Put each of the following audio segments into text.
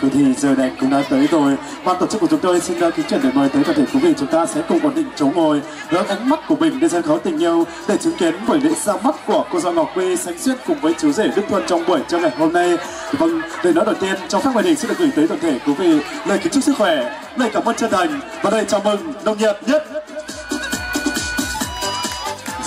Cứ thì giờ này cũng đã tới rồi. Ban tổ chức của chúng tôi xin à, kính chuyển để mời tới toàn thể quý vị. Chúng ta sẽ cùng ổn định chỗ ngồi Hướng ánh mắt của mình lên sân khấu tình yêu Để chứng kiến buổi lễ ra mắt của cô dâu Ngọc Quy Sánh duyên cùng với chú rể Đức Thuần trong buổi trưa ngày hôm nay. Vâng, lời nói đầu tiên trong các màn hình xin được gửi tới toàn thể quý vị. Lời kính chúc sức khỏe, lời cảm ơn chân thành. Và lời chào mừng nồng nhiệt nhất.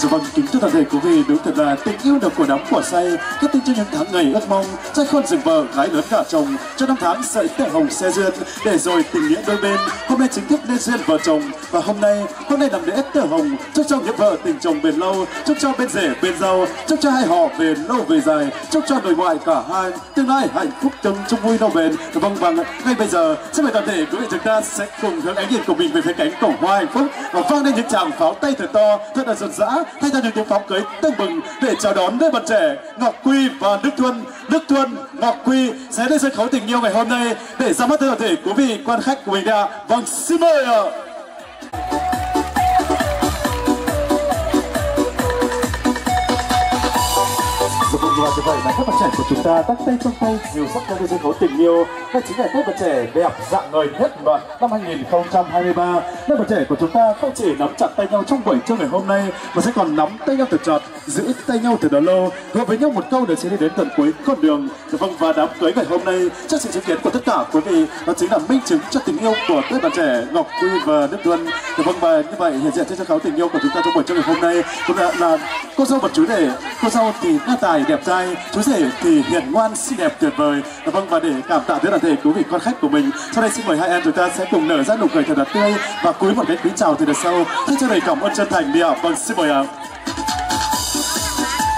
Dạ vâng, kính thưa toàn thể quý vị, đúng thật là tình yêu được của đóng của say, kết tinh cho những tháng ngày ước mong, trai khôn rừng vợ, gái lớn gả chồng, cho năm tháng sợi tơ hồng xe duyên, để rồi tình nghĩa đôi bên, hôm nay chính thức nên duyên vợ chồng, và hôm nay, hôm nay làm lễ tơ hồng, chúc cho nghĩa vợ tình chồng bền lâu, chúc cho bên rể bên giàu, chúc cho hai họ về lâu về dài, chúc cho nội ngoại cả hai tương lai hạnh phúc chung chung vui lâu bền. Dạ vâng vâng, ngay bây giờ, xin mời toàn thể quý vị chúng ta sẽ cùng hướng ánh nhìn của mình về phía cánh cổng hoa hạnh phúc và vang lên những tràng pháo tay thật to, thật là rộn rã thay cho những tiếng pháo cưới tưng bừng để chào đón đôi bạn trẻ Ngọc Quy và Đức Thuân. Đức Thuân, Ngọc Quy sẽ lên sân khấu tình yêu ngày hôm nay để ra mắt toàn thể quý vị quan khách của mình đã. Vâng, xin mời ạ. Và như vậy là các bạn trẻ của chúng ta tắt tay trong tay. Nhiều sắc cho sân khấu tình yêu. Đây chính là các bạn trẻ đẹp dạng người nhất mà năm 2023 các bạn trẻ của chúng ta không chỉ nắm chặt tay nhau trong buổi trưa ngày hôm nay, mà sẽ còn nắm tay nhau từ chặt giữ tay nhau từ đó lâu gọi với nhau một câu để sẽ đi đến tận cuối con đường. Dạ vâng và đám cưới ngày hôm nay chắc sự chứng kiến của tất cả quý vị đó chính là minh chứng cho tình yêu của các bạn trẻ Ngọc Quy và Đức tuân. Dạ vâng và như vậy hiện diện trên sân khấu tình yêu của chúng ta trong buổi trưa ngày hôm nay cũng là, là cô dâu và chú rể cô dâu thì nga tài đẹp trai chú rể thì hiền ngoan xinh đẹp tuyệt vời. Dạ vâng và để cảm tạ tới toàn thể quý vị con khách của mình sau đây xin mời hai em chúng ta sẽ cùng nở ra nụ cười thật là tươi và cúi một cái quý chào từ đợt sau thay cho lời cảm ơn chân thành đi ạ. Vâng xin mời ạ.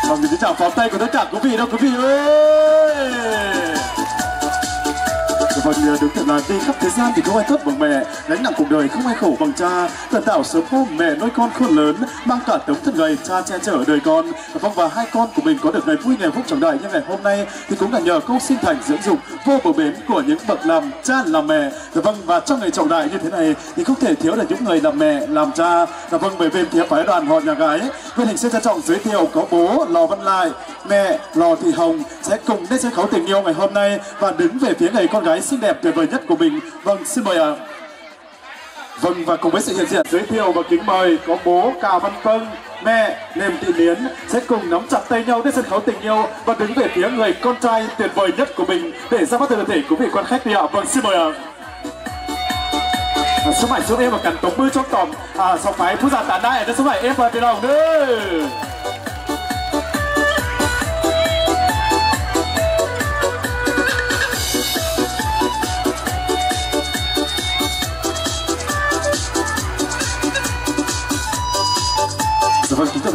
Vâng xin chào pháo tay của tất cả quý vị đâu quý vị ơi Vâng, đúng thật là đi khắp thế gian thì không ai tốt bằng mẹ. Gánh nặng cuộc đời không ai khổ bằng cha. Tần tạo sớm hôm mẹ nuôi con khôn lớn Mang cả tấm thân gầy cha che chở đời con. Vâng và hai con của mình có được ngày vui ngày phúc trọng đại như ngày hôm nay Thì cũng là nhờ câu sinh thành dưỡng dục vô bờ bến của những bậc làm cha làm mẹ. Dạ vâng và trong ngày trọng đại như thế này Thì không thể thiếu được những người làm mẹ làm cha. Dạ vâng bởi bên phía phái đoàn họ nhà gái Bên hình sẽ trân trọng giới thiệu có bố Lò Văn Lại Mẹ Lò Thị Hồng sẽ cùng lên sân khấu tình yêu ngày hôm nay Và đứng về phía người con gái xinh đẹp tuyệt vời nhất của mình. Vâng xin mời ạ. Vâng và cùng với sự hiện diện giới thiệu và kính mời có bố Cà Văn Vâng mẹ Lêm Thị Liến sẽ cùng nắm chặt tay nhau đến sân khấu tình yêu và đứng về phía người con trai tuyệt vời nhất của mình. Để ra mắt thân thể quý vị quan khách đi ạ. Vâng xin mời ạ. À, số mày xuống em và cắn tống mưa trong tổng à sau phải phút giả tán đại ở số mày em và tiền đồng nữa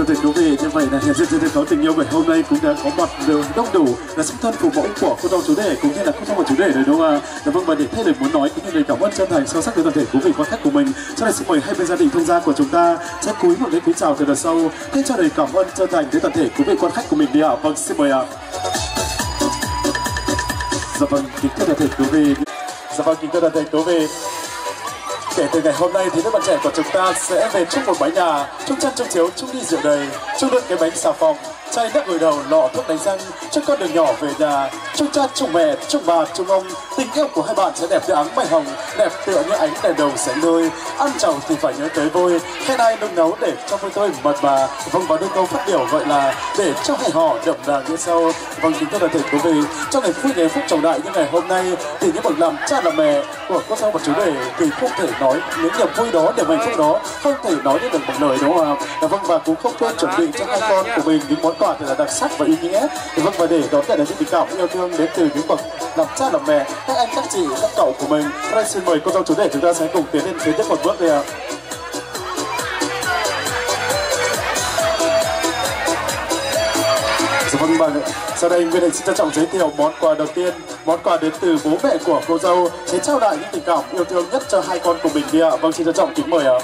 Dạ vâng, quý vị. Như vậy là hiện diện trên sân khấu tình yêu ngày hôm nay cũng đã có mặt được đông đủ là xuất thân phụ mẫu của cô dâu chủ đề cũng như là cô dâu và chủ đề rồi đúng không ạ? Dạ vâng và để thay lời muốn nói cũng như lời cảm ơn chân thành sâu sắc đến toàn thể quý vị quan khách của mình. Sau này xin mời hai bên gia đình thông gia của chúng ta sẽ cúi một cái quý chào từ đợt sau Thế cho lời cảm ơn chân thành tới toàn thể quý vị quan khách của mình đi ạ. Vâng, xin mời ạ. Dạ vâng, kính thưa toàn thể quý vị. Dạ vâng, kính thưa toàn thể quý vị kể từ ngày hôm nay thì các bạn trẻ của chúng ta sẽ về chung một mái nhà, chung chăn chung chiếu, chung đi rượu đời chung đựng cái bánh xà phòng chai nước gội đầu lọ thuốc đánh răng, cho con đường nhỏ về nhà. Chúc cha, chúc mẹ, chúc bà, chúc ông. Tình yêu của hai bạn sẽ đẹp như áng mây hồng, đẹp tựa như ánh đèn đầu sáng đôi ăn chầu thì phải nhớ tới vui hay nay nung nấu để cho vui tôi mật bà vâng và đôi câu phát biểu vậy là để cho hẹn họ đậm đà như sau. Vâng kính thưa toàn thể quý vị, trong ngày vui ngày phúc trọng đại như ngày hôm nay, thì những bậc làm cha làm mẹ của con sau một chú đề thì không thể nói những niềm vui đó niềm hạnh phúc đó không thể nói được bằng lời, đúng không ạ? Vâng và cũng không quên chuẩn bị cho hai con của mình những món quà thật là đặc sắc và ý nghĩa. Thì vâng và để đón nhận được những tình cảm yêu thương đến từ những bậc làm cha làm mẹ các anh các chị, các cậu của mình đây xin mời cô dâu chú rể chúng ta sẽ cùng tiến lên phía trước một bước đây ạ. Dạ vâng vâng sau đây, Nguyên Hình xin trân trọng giới thiệu món quà đầu tiên, món quà đến từ bố mẹ của cô dâu sẽ trao lại những tình cảm yêu thương nhất cho hai con của mình đi ạ. Vâng xin trân trọng kính mời ạ.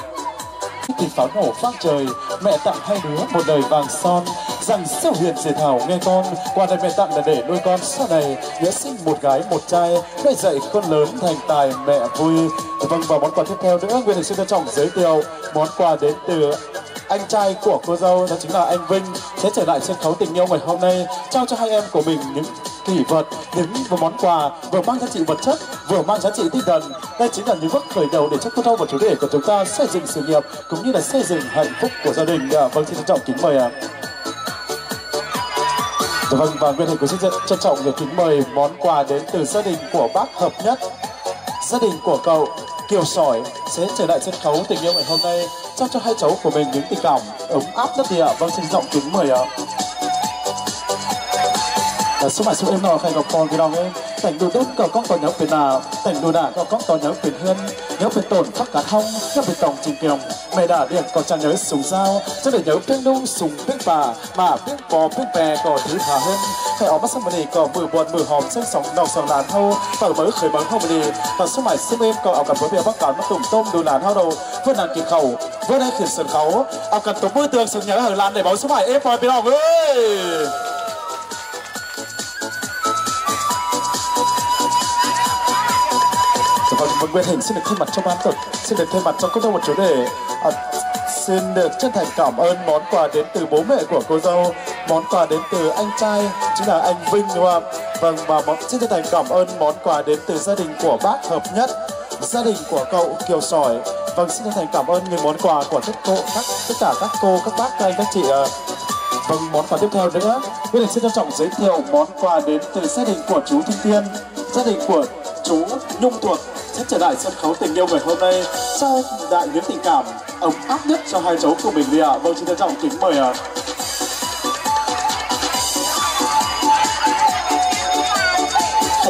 Thì pháo nổ vang trời, mẹ tặng hai đứa một đời vàng son rằng siêu huyền dì thảo nghe con, qua đây mẹ tặng là để nuôi con. Sau này nhớ sinh một gái, một trai, nuôi dạy con lớn thành tài mẹ vui. Vâng và món quà tiếp theo nữa, nguyên xin trân trọng giới thiệu món quà đến từ anh trai của cô dâu, đó chính là anh Vinh, sẽ trở lại sân khấu tình yêu ngày hôm nay. Trao cho hai em của mình những kỷ vật, những món quà vừa mang giá trị vật chất, vừa mang giá trị tinh thần. Đây chính là những bước khởi đầu để cho cô dâu và chủ đề của chúng ta xây dựng sự nghiệp, cũng như là xây dựng hạnh phúc của gia đình. Dạ, vâng xin trân trọng kính mời ạ. Dạ vâng và Nguyên Hình cũng xin trân trọng được kính mời món quà đến từ gia đình của bác hợp nhất gia đình của cậu, Kiều Sỏi, sẽ trở lại sân khấu tình yêu ngày hôm nay, trao cho hai cháu của mình những tình cảm ấm áp rất địa. Vâng xin giọng kính mời ạ và số mạng số em nào khai gặp con cái đồng em. thành đồ đốt có con tòa nhớ biển nào thành đồ đà có con tòa nhớ biển hơn nhớ biển tổn phát cả thông, nhớ biển tổng trình kiềm. Mẹ đã điện còn chẳng nhớ sùng dao cho để nhớ tiếng nung sùng tiếng bà, mà tiếng bò, tiếng bè có thứ thả hơn. Hãy ở mắt sông này có mưa buồn, mưa hòm sân sóng đầu sóng làn thâu. Tờ mới khởi mới không đi. Và số mạng số em có ở cặp với bia bắc cản mắt tùng tôm đồ làn thâu đầu vươn nàng kiệt khẩu, vươn hai khiển sườn khấu. Ở cặp tổ mưa tường sừng nhớ hở làn để báo số mạng em phải bên lòng ơi! Vâng, Hình xin được thay mặt cho ban tổ xin được thay mặt cho cô dâu một chủ đề. À, xin được chân thành cảm ơn món quà đến từ bố mẹ của cô dâu. Món quà đến từ anh trai chính là anh Vinh đúng không vâng và món, xin chân thành cảm ơn món quà đến từ gia đình của bác hợp nhất gia đình của cậu Kiều Sỏi. Vâng xin chân thành cảm ơn những món quà của tất cô các tất cả các cô các bác các anh các chị ờ. Vâng, món quà tiếp theo nữa, Nguyễn Đình xin trân trọng giới thiệu món quà đến từ gia đình của chú Thanh Tiên, gia đình của chú Nhung Thuộc sẽ trở lại sân khấu tình yêu ngày hôm nay trao đại những tình cảm ấm áp nhất cho hai cháu của mình đi ạ. À. Vâng, xin trân trọng kính mời ạ. À.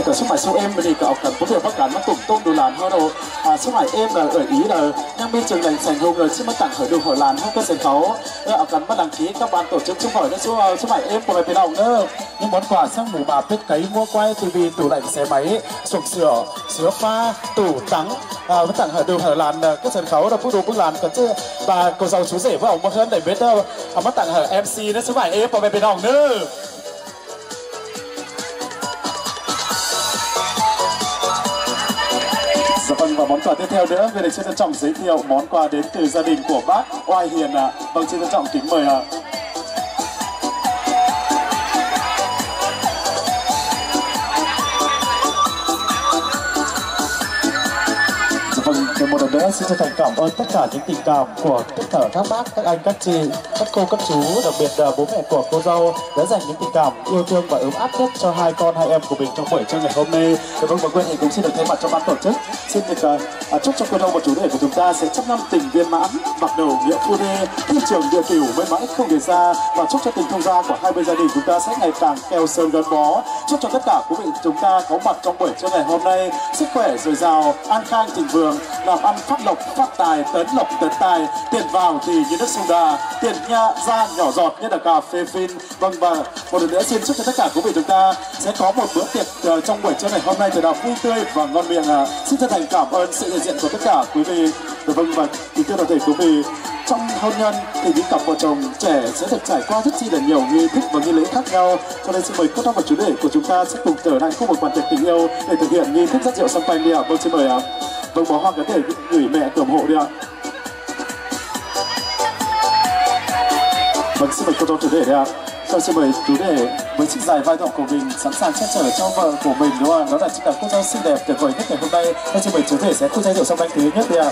cả sức mãi sau em thì cả cần có thể bắt cản nó tụng tôn đồ làn hơn rồi, à sức mãi em là ở ý là đang bên trường lành sành hùng rồi xin mất tặng khởi đồ hỏi làn hơn cơ sân khấu ở cần bắt đăng ký các ban tổ chức chung hỏi nữa số sức mãi em của lại đồng nữa những món quà sang mù bà biết cấy mua quay tivi tủ lạnh xe máy sụp sửa sửa pha tủ trắng à, mất tặng khởi đồ hỏi làn à, các sân khấu là bước đồ bước làn còn chứ và cô giàu chú rể với ông một hơn để biết đâu à, mất tặng hở mc nữa sức mãi em của lại đồng nữa món quà tiếp theo nữa, về đây xin trân trọng giới thiệu món quà đến từ gia đình của bác Oai Hiền ạ. À. Vâng xin trân trọng kính mời ạ. À. thêm một lần nữa xin chân thành cảm ơn tất cả những tình cảm của tất cả các bác, các anh, các chị, các cô, các chú, đặc biệt là bố mẹ của cô dâu đã dành những tình cảm yêu thương và ấm áp nhất cho hai con, hai em của mình trong buổi trưa ngày hôm nay. Cảm ơn và quên thì cũng xin được thay mặt cho ban tổ chức xin được uh, chúc cho cô dâu một chủ đề của chúng ta sẽ trăm năm tình viên mãn, mặc đầu nghĩa phu đê, thiên trường địa cửu mới mãi không để xa và chúc cho tình thông gia của hai bên gia đình chúng ta sẽ ngày càng keo sơn gắn bó. Chúc cho tất cả quý vị chúng ta có mặt trong buổi trưa ngày hôm nay sức khỏe dồi dào, an khang thịnh vượng, làm ăn phát lộc phát tài tấn lộc tấn tài. Tiền vào thì như nước sông đà tiền nha ra nhỏ giọt như là cà phê phin. Vâng và một lần nữa xin chúc cho tất cả quý vị chúng ta sẽ có một bữa tiệc uh, trong buổi trưa ngày hôm nay thật là vui tươi và ngon miệng uh. xin chân thành cảm ơn sự hiện diện của tất cả quý vị. Dạ vâng và kính thưa toàn thể quý vị trong hôn nhân thì những cặp vợ chồng trẻ sẽ được trải qua rất chi là nhiều nghi thức và nghi lễ khác nhau. Cho nên xin mời các và chủ đề của chúng ta sẽ cùng trở lại khu vực bàn tiệc tình yêu để thực hiện nghi thức rất rượu sang quanh đi ạ. Vâng xin mời ạ vâng bó hoa có thể gửi mẹ cầm hộ đi ạ vâng xin mời cô dâu chủ đề đi ạ Tôi xin mời chú đề với chiếc dài vai rộng của mình sẵn sàng che chở cho vợ của mình đúng không ạ? Đó là chiếc cô dâu xinh đẹp tuyệt vời nhất ngày hôm nay. Tôi xin mời chú đề sẽ khu chai rượu xong anh thứ nhất đi ạ.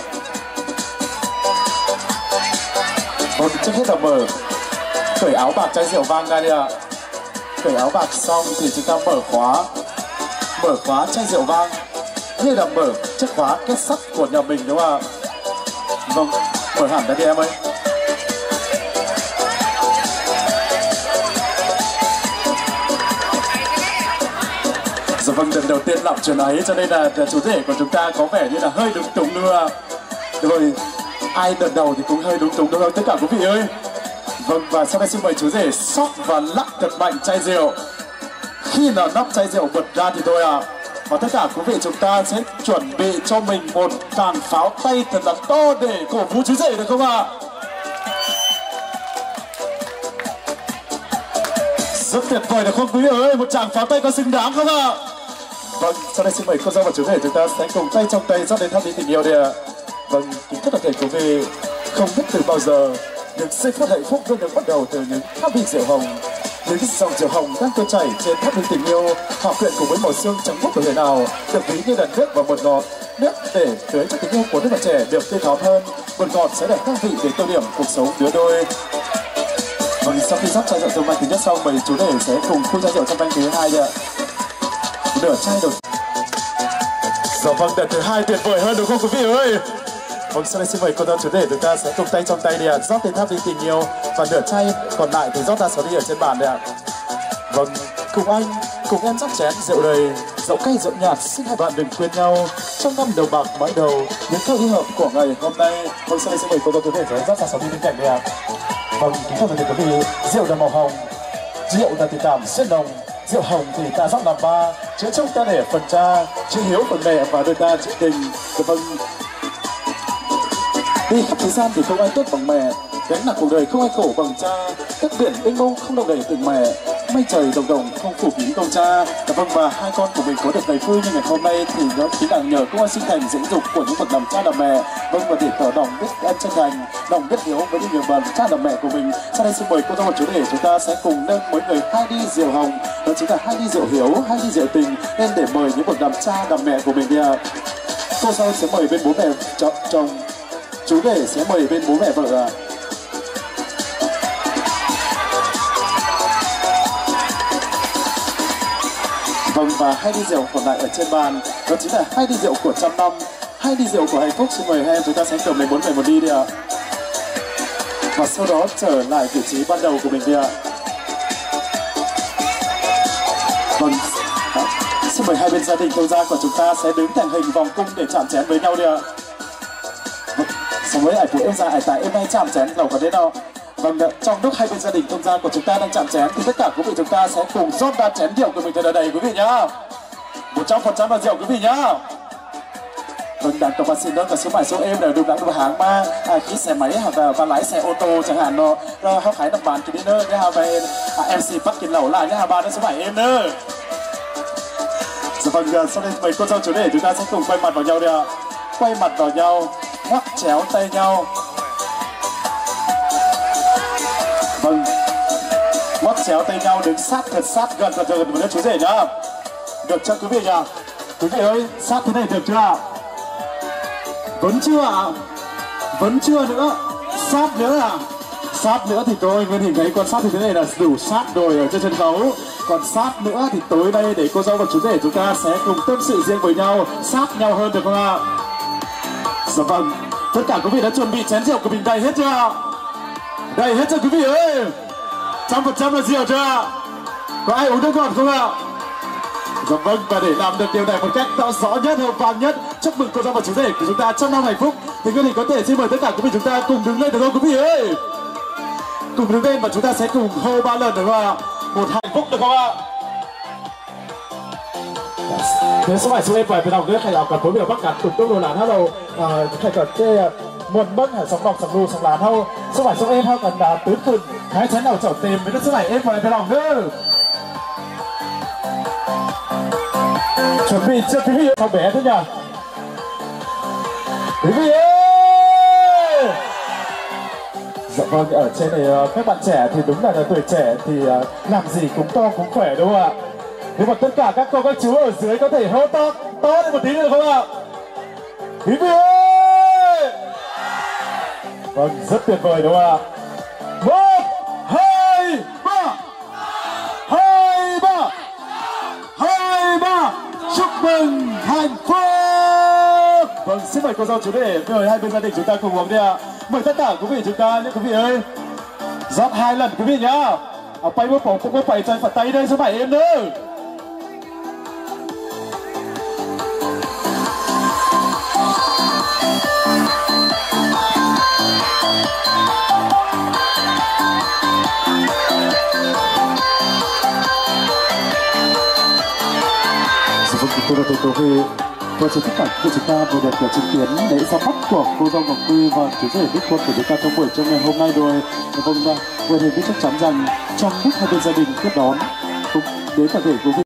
Vâng, trước hết là mở cởi áo bạc chai rượu vang ra đi ạ. Cởi áo bạc xong thì chúng ta mở khóa mở khóa chai rượu vang như là mở chiếc khóa kết sắt của nhà mình đúng không ạ? Vâng, mở hẳn ra đi em ơi. Dạ vâng, lần đầu tiên làm chuyện ấy cho nên là chủ thể của chúng ta có vẻ như là hơi đúng túng nữa. Rồi, ai lần đầu thì cũng hơi đúng túng đúng không tất cả quý vị ơi? Vâng, và sau đây xin mời chú rể sóc và lắc thật mạnh chai rượu. Khi nào nắp chai rượu bật ra thì thôi à. Và tất cả quý vị chúng ta sẽ chuẩn bị cho mình một tràng pháo tay thật là to để cổ vũ chiến sĩ được không ạ? À? Rất tuyệt vời được không quý vị ơi? Một tràng pháo tay có xứng đáng không ạ? À? Vâng, sau đây xin mời cô dâu và chú rể chúng ta sẽ cùng tay trong tay dắt đến thăm đi tình yêu đi ạ. Vâng, kính thưa toàn thể quý vị, không biết từ bao giờ những giây phút hạnh phúc luôn được bắt đầu từ những tháp vị rượu hồng với dòng chiều hồng đang tuôn chảy trên tháp đường tình yêu hòa quyện cùng với màu xương trắng muốt của người nào được ví như đàn nước và bột ngọt nước để tưới cho tình yêu của đứa bạn trẻ được tươi thắm hơn bột ngọt sẽ đẹp các vị để tô điểm cuộc sống đứa đôi Vâng, sau khi sắp chai rượu trong banh thứ nhất xong, mời chú để sẽ cùng khu chai rượu trong banh thứ hai ạ. Nửa chai đầu. Dạ vâng, đợt thứ hai tuyệt vời hơn đúng không quý vị ơi? Vâng, sau đây xin mời cô dâu chú rể chúng ta sẽ cùng tay trong tay đi ạ, rót lên tháp đi tình yêu và nửa chai còn lại thì rót ra sáu đi ở trên bàn đây ạ. Vâng, cùng anh, cùng em rót chén rượu đầy, dẫu cay rượu nhạt, xin hai bạn đừng quên nhau trong năm đầu bạc mãi đầu những câu y hợp của ngày hôm nay. Vâng, sau đây xin mời cô dâu chú rể sẽ rót ra sáu đi bên cạnh đây ạ. Vâng, kính thưa quý vị, rượu là màu hồng, rượu là tình cảm rất nồng, rượu hồng thì ta rót làm ba, chứa trong ta để phần cha, chứa hiếu phần mẹ và đôi ta chữ tình. Dạ vâng, đi khắp thế gian thì không ai tốt bằng mẹ, gánh nặng cuộc đời không ai khổ bằng cha, các biển mênh mông không đồng đầy tình mẹ, mây trời đồng đồng không phủ kín công cha. Dạ vâng và hai con của mình có được ngày vui như ngày hôm nay thì đó chính là nhờ công an sinh thành dưỡng dục của những bậc làm cha làm mẹ. Vâng và để tỏ lòng biết ơn chân thành, lòng biết hiếu với những người bạn cha làm mẹ của mình. Sau đây xin mời cô giáo một chủ đề chúng ta sẽ cùng nâng mỗi người hai ly rượu hồng, đó chính là hai ly rượu hiếu, hai ly rượu tình nên để mời những bậc làm cha làm mẹ của mình đi ạ. Cô giáo sẽ mời bên bố mẹ chồng, chú rể sẽ mời bên bố mẹ vợ ạ. Vâng và hai ly rượu còn lại ở trên bàn, đó chính là hai ly rượu của trăm năm. Hai ly rượu của hạnh phúc, xin mời hai em chúng ta sẽ cầm lấy bốn về một ly đi ạ. Và sau đó trở lại vị trí ban đầu của mình đi ạ. Vâng xin mời hai bên gia đình tâu gia của chúng ta sẽ đứng thành hình vòng cung để chạm chén với nhau đi ạ với ai của em ra ai tại em hay chạm chén lẩu có đến đâu Vâng, trong lúc hai bên gia đình công gia của chúng ta đang chạm chén thì tất cả quý vị chúng ta sẽ cùng rót ra chén rượu của mình thật là đầy quý vị nhá. một trăm phần trăm là rượu quý vị nhá. Vâng, đàn tổng xin đơn cả số bài số em đều được đặt được hàng ba à, khí xe máy hoặc là và lái xe ô tô chẳng hạn nó rồi hóc khái đập bàn à, cái đi nữa nhá về à, MC bắt kiến lẩu lại nhá ba đến số bài em nữa. Dạ vâng, à, sau đây mời cô dâu chủ đề chúng ta sẽ cùng quay mặt vào nhau đi ạ. Quay mặt vào nhau, ngoắc chéo tay nhau, vâng. Ngoắt chéo tay nhau đứng sát thật sát gần thật gần với chú rể nhá. Được chưa quý vị nhỉ? Quý vị ơi sát thế này được chưa? Vẫn chưa ạ. Vẫn chưa nữa. Sát nữa à sát nữa thì tôi nguyên hình thấy con sát thì thế này là đủ sát rồi ở trên sân khấu. Còn sát nữa thì tối nay để cô dâu và chú rể chúng ta sẽ cùng tâm sự riêng với nhau sát nhau hơn được không ạ? Dạ vâng. Tất cả quý vị đã chuẩn bị chén rượu của mình đầy hết chưa đầy hết chưa quý vị ơi? Trăm phần trăm là rượu chưa có ai uống nước ngọt không ạ? Dạ vâng, và để làm được điều này một cách rõ rõ nhất, hợp vàng nhất Chúc mừng cô dâu và chú rể của chúng ta trong năm hạnh phúc. Thì quý vị có thể xin mời tất cả quý vị chúng ta cùng đứng lên được không quý vị ơi? Cùng đứng lên và chúng ta sẽ cùng hô ba lần được không ạ? Một hạnh phúc được không ạ? Yes. cả 수고하셨습니다. 슬레이퍼 에피나 그 해가 아까 보면 바깥 뚝뚝 놀란 하루 어 해가 제 một hải sóng đọc sóng lù sóng lán hâu số bảy số em hao cần đá ờ, tứ thừng hai chén đầu chậu tìm với đất số bảy em mời về lòng ngư chuẩn bị chưa quý vị sao bé thế nhỉ? Quý vị ơi! Dạ vâng ở trên này ờ, các bạn trẻ thì đúng là tuổi trẻ thì ờ, làm gì cũng to cũng khỏe đúng không ạ? Nhưng mà tất cả các cô các chú ở dưới có thể hô to to lên một tí được không ạ? Quý vị ơi! Vâng, rất tuyệt vời đúng không ạ? Một, hai, ba! Hai, ba! Hai, ba! Chúc mừng hạnh phúc Vâng, xin mời cô dâu chú để mời hai bên gia đình chúng ta cùng uống đi ạ. Mời tất cả quý vị chúng ta nhé quý vị ơi. Rót hai lần quý vị nhá. Ở bay bước phòng cũng có phải chân phải tay đây số bảy em nữa. Cô dâu tố vừa và tất cả của chúng ta vừa được chứng kiến lễ ra mắt của cô dâu ngọc tư và chú rể đích quân của chúng ta trong buổi trong ngày hôm nay rồi. Vâng vừa thì biết chắc chắn rằng trong lúc hai bên gia đình tiếp đón, cũng đến cả thể quý vị